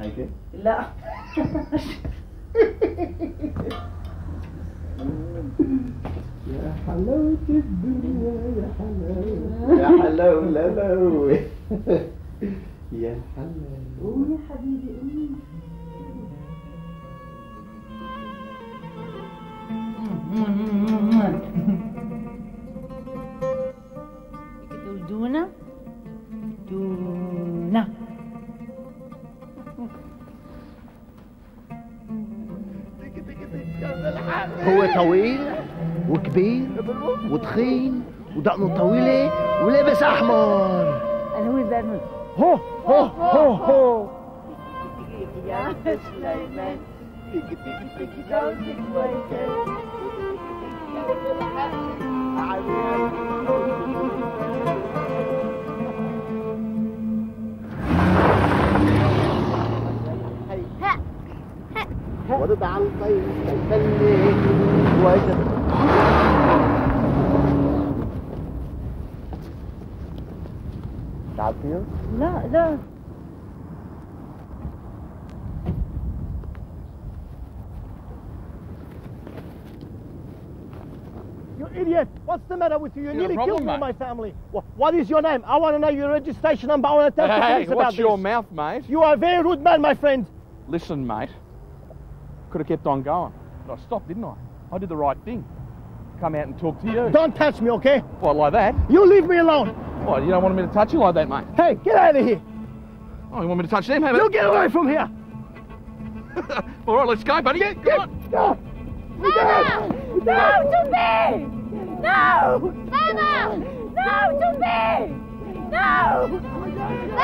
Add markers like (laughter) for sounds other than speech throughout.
هيك؟ لا. يا حلاوة الدنيا يا حلاوة. يا حلاوة لا لا يا حلاوة. قوم يا حبيبي قوم تقول هو طويل وكبير وتخين ودقنه طويلة ولابس أحمر. أنا هو بنوت هو هو هو هو. يا (laughs) سليمان ورد على الطيب الفلي وجد تعال فيها؟ لا لا You idiot! What's the matter with you? You Yeah, nearly problem, killed me and mate. my family. Wha- What is your name? I want to know your registration number. I want to tell the Hey, police about watch your this. mouth, mate. You are a very rude man, my friend. Listen, mate. Could have kept on going. But I stopped, didn't I? I did the right thing. Come out and talk to you. Don't touch me, okay? What, like that? You leave me alone. What, you don't want me to touch you like that, mate? Hey, get out of here. Oh, you want me to touch them? Have You it? get away from here. (laughs) All right, let's go, buddy. Get, Come get, on. go. Mama! No to me! No! Mama! No to me! No! Oh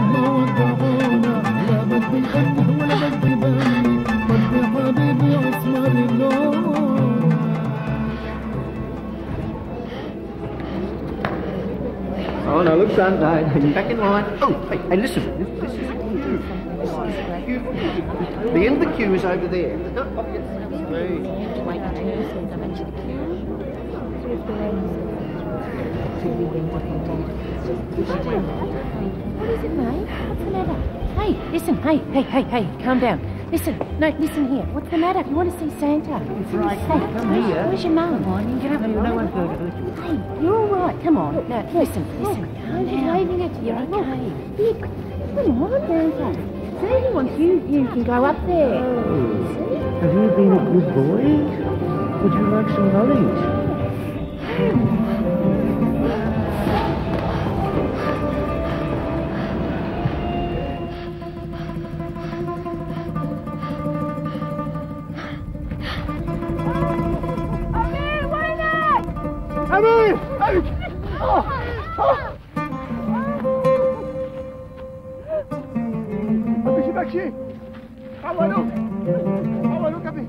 Oh no, look, son. No, no, back in line. Oh, hey, hey listen. This, this is a queue. This is a queue. The end of the queue is over there. Please. What is it, mate? What's the matter? Hey, listen, hey, hey, hey, hey, calm down. Listen, no, listen here. What's the matter? You want to see Santa? It's right. Hey, come here. Where's your mum? Come on, you get up here. No one's going to hurt you. Hey, you're all right. Come on. Now, listen, listen. Calm down. waving at you. You're okay. Here, come on, Santa. See, he wants you. You can go up there. Oh. Have you been a good boy? Would you like some lollies? A bicha tá aqui. Alô, não. Alô, não, Gabi.